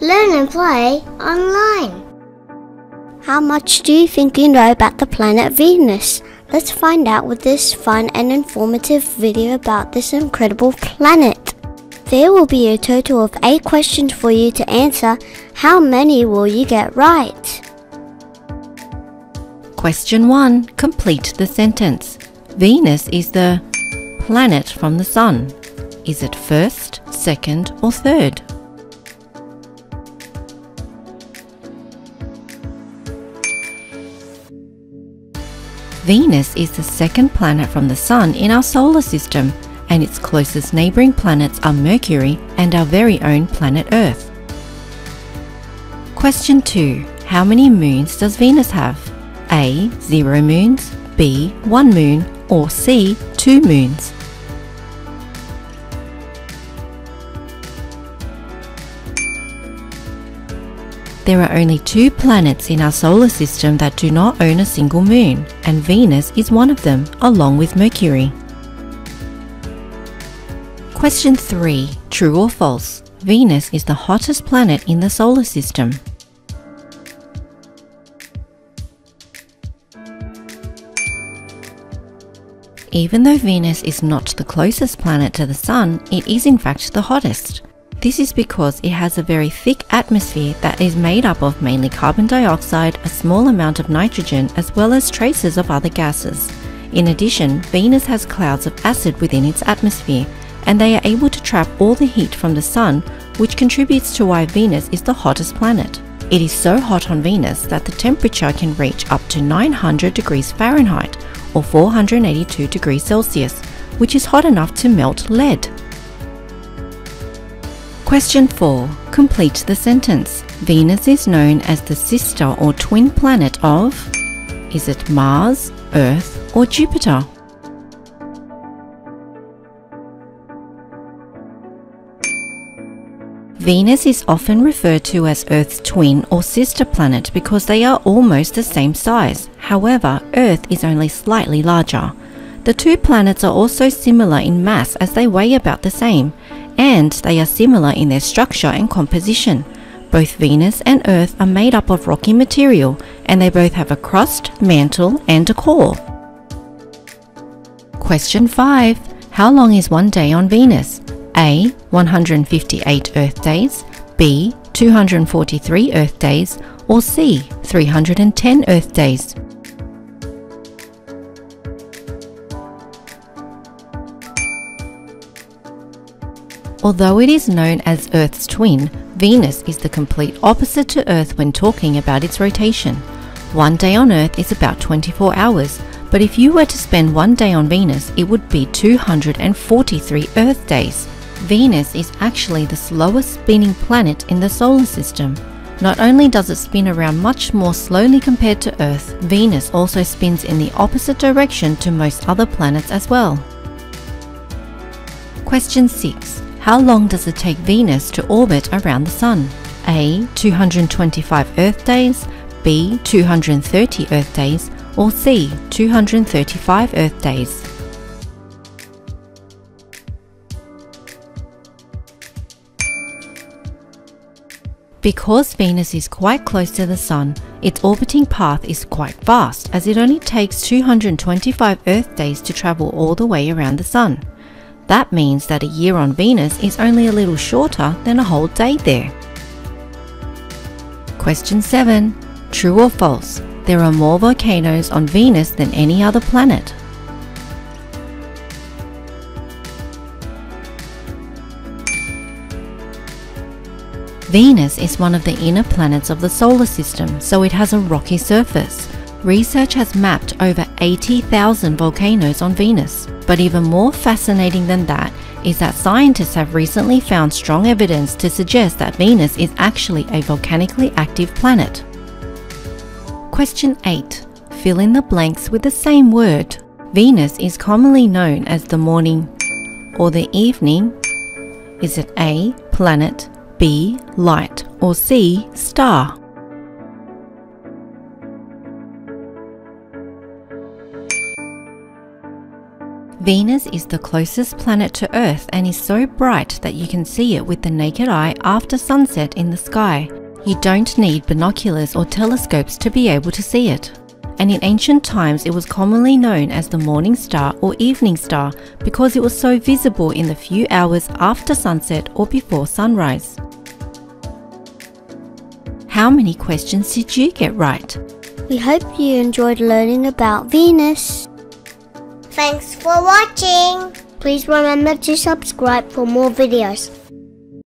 learn and play online. How much do you think you know about the planet Venus? Let's find out with this fun and informative video about this incredible planet. There will be a total of 8 questions for you to answer. How many will you get right? Question 1. Complete the sentence. Venus is the planet from the Sun. Is it first, second, or third? Venus is the second planet from the Sun in our solar system, and its closest neighbouring planets are Mercury and our very own planet Earth. Question 2. How many moons does Venus have? A. 0 moons, B. 1 moon, or C. 2 moons? There are only two planets in our solar system that do not own a single moon, and Venus is one of them, along with Mercury. Question 3. True or false? Venus is the hottest planet in the solar system. Even though Venus is not the closest planet to the Sun, it is in fact the hottest. This is because it has a very thick atmosphere that is made up of mainly carbon dioxide, a small amount of nitrogen, as well as traces of other gases. In addition, Venus has clouds of acid within its atmosphere, and they are able to trap all the heat from the Sun, which contributes to why Venus is the hottest planet. It is so hot on Venus that the temperature can reach up to 900 degrees Fahrenheit or 482 degrees Celsius, which is hot enough to melt lead. Question 4. Complete the sentence. Venus is known as the sister or twin planet of Is it Mars, Earth or Jupiter? Venus is often referred to as Earth's twin or sister planet because they are almost the same size. However, Earth is only slightly larger. The two planets are also similar in mass as they weigh about the same, and they are similar in their structure and composition. Both Venus and Earth are made up of rocky material, and they both have a crust, mantle, and a core. Question 5. How long is one day on Venus? A. 158 Earth days, B. 243 Earth days, or C. 310 Earth days? Although it is known as Earth's twin, Venus is the complete opposite to Earth when talking about its rotation. One day on Earth is about 24 hours, but if you were to spend one day on Venus, it would be 243 Earth days. Venus is actually the slowest spinning planet in the solar system. Not only does it spin around much more slowly compared to Earth, Venus also spins in the opposite direction to most other planets as well. Question 6. How long does it take Venus to orbit around the Sun? A. 225 Earth days, B. 230 Earth days, or C. 235 Earth days? Because Venus is quite close to the Sun, its orbiting path is quite vast as it only takes 225 Earth days to travel all the way around the Sun. That means that a year on Venus is only a little shorter than a whole day there. Question 7. True or false? There are more volcanoes on Venus than any other planet. Venus is one of the inner planets of the solar system, so it has a rocky surface. Research has mapped over 80,000 volcanoes on Venus. But even more fascinating than that is that scientists have recently found strong evidence to suggest that Venus is actually a volcanically active planet. Question 8. Fill in the blanks with the same word. Venus is commonly known as the morning or the evening. Is it A. Planet, B. Light, or C. Star? Venus is the closest planet to Earth and is so bright that you can see it with the naked eye after sunset in the sky. You don't need binoculars or telescopes to be able to see it. And in ancient times, it was commonly known as the morning star or evening star because it was so visible in the few hours after sunset or before sunrise. How many questions did you get right? We hope you enjoyed learning about Venus. Thanks for watching. Please remember to subscribe for more videos.